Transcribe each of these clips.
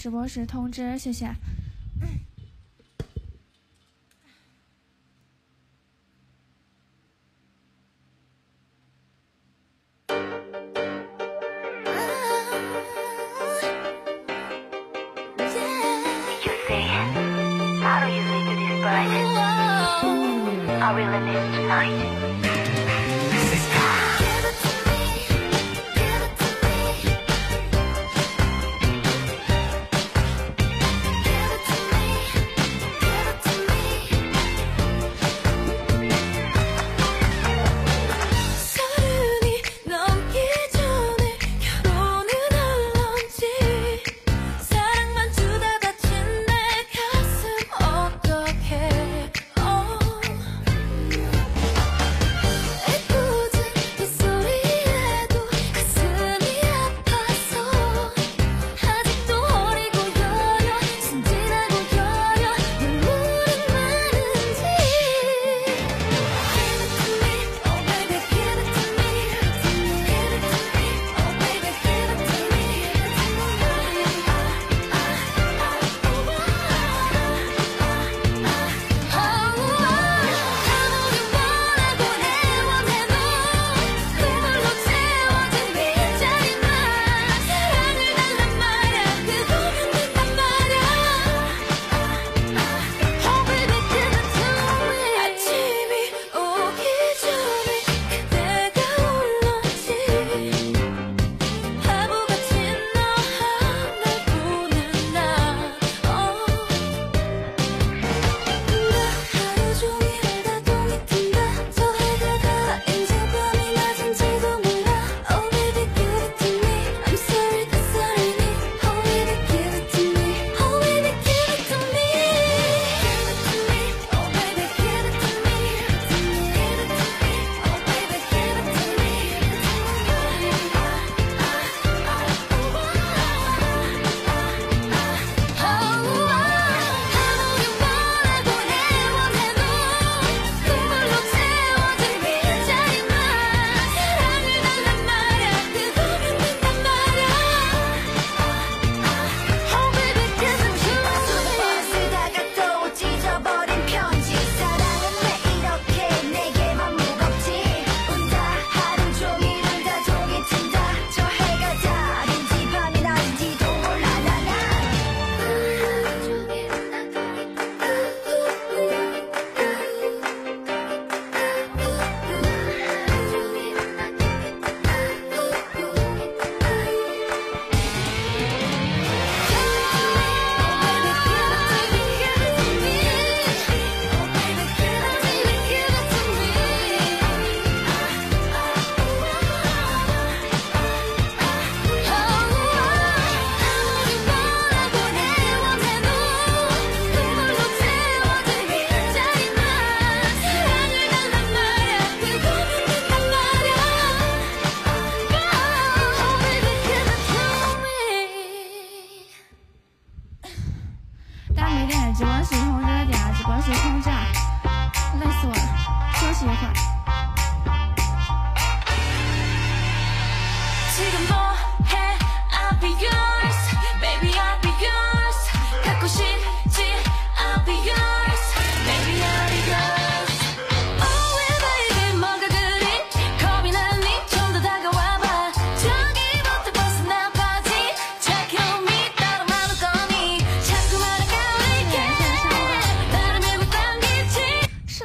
直播时通知，谢谢。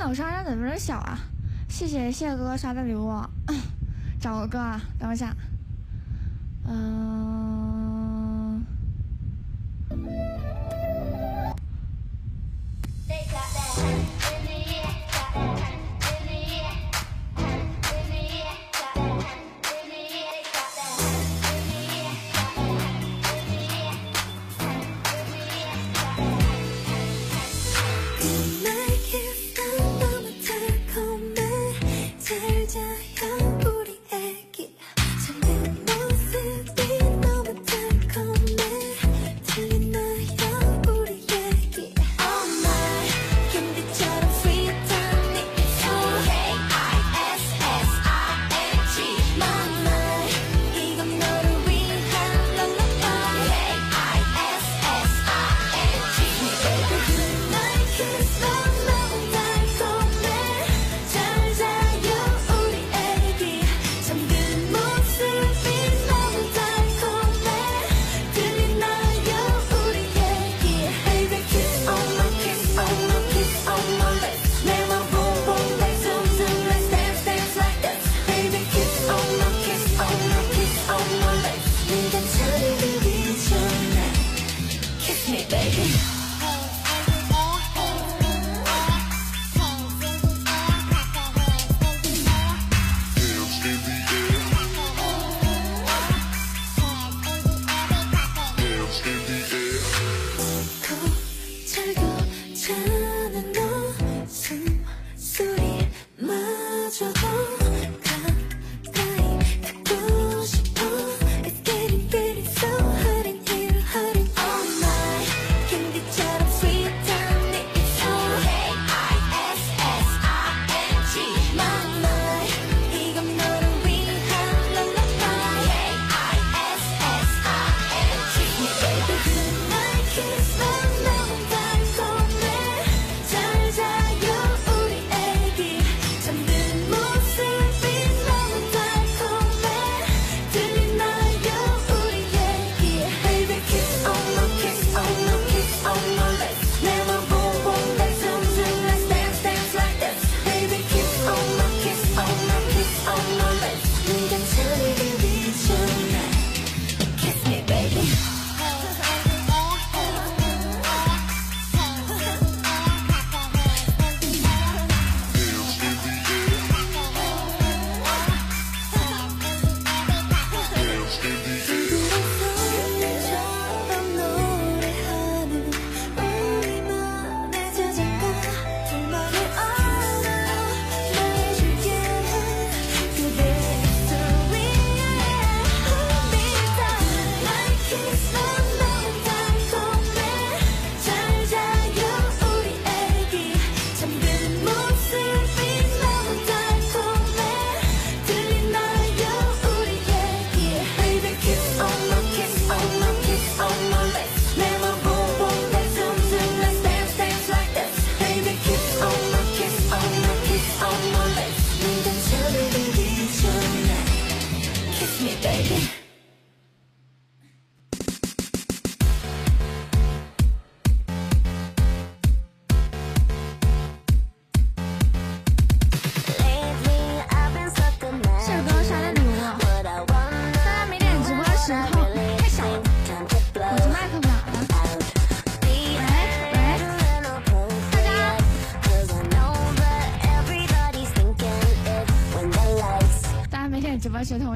我刷的怎么有点小啊？谢谢谢谢哥哥刷的礼物。找个哥啊等一下。嗯。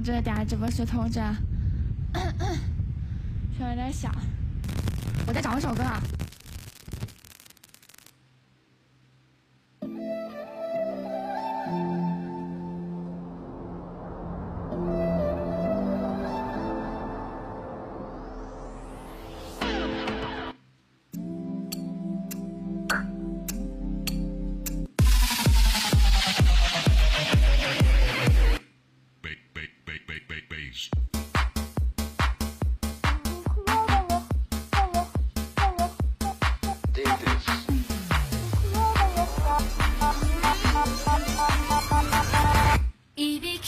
这个点直播室通知，声有点小，我再找一首歌。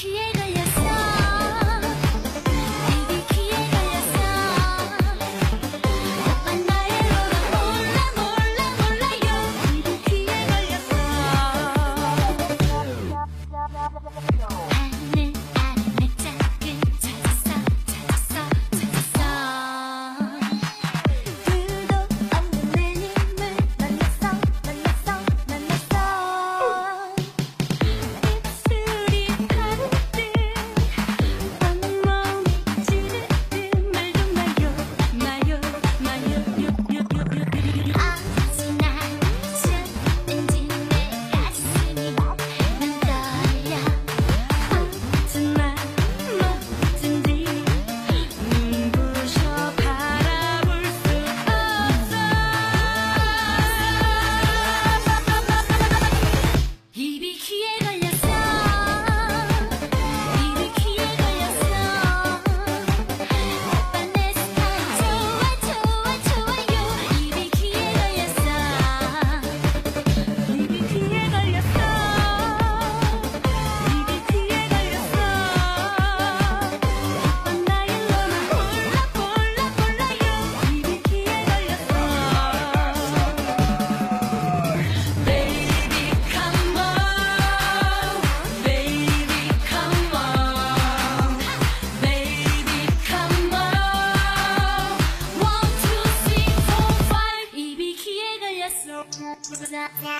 Cheers.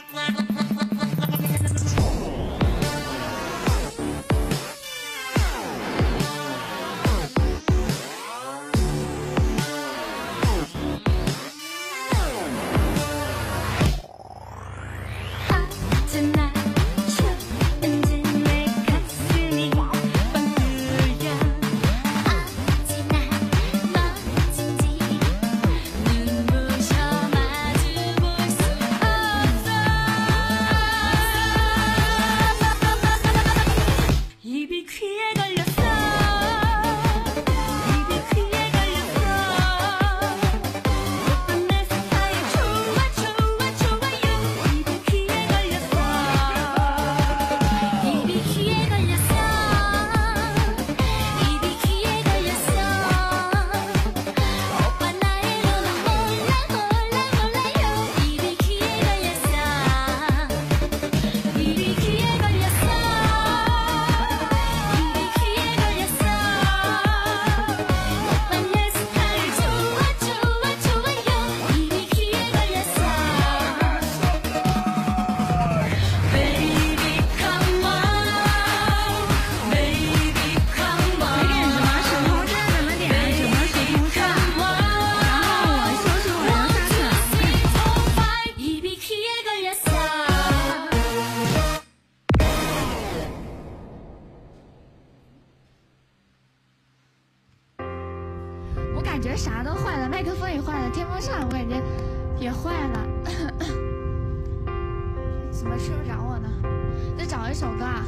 acuerdo. 也坏了。怎么睡不着我呢？再找一首歌啊。